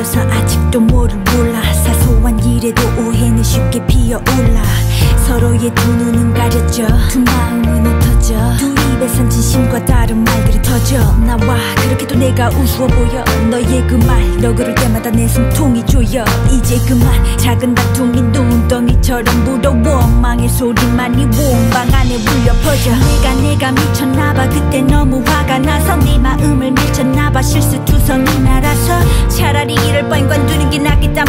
어려서 아직도 뭐를 몰라. 사소한 일에도 오해는 쉽게 피어올라. 서로의 두 눈은 가렸죠. 두 마음은 흩어져. 두 입에선 진심과 다른 말들이 터져. 나와 그렇게도 내가 우스워 보여. 너의 그 말 너그럴 때마다 내 숨통이 조여. 이제 그만 작은 다툼이 눈덩이처럼 부러워. 망의 소리만이 원방 안에 울려 퍼져. 내가 내가 미쳐. 때 너무 화가 나서 네 마음을 밀쳤나봐. 실수 두 손이 날아서 차라리 이럴 뻔 관두는 게 낫겠다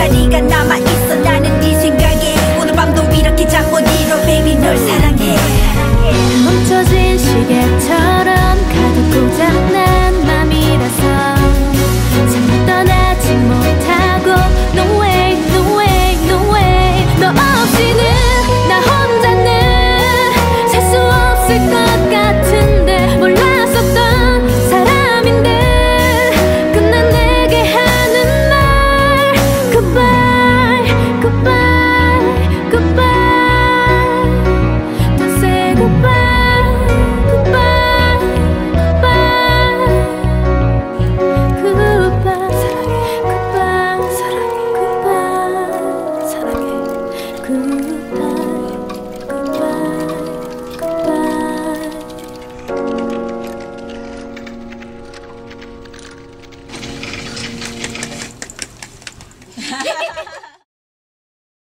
I need a na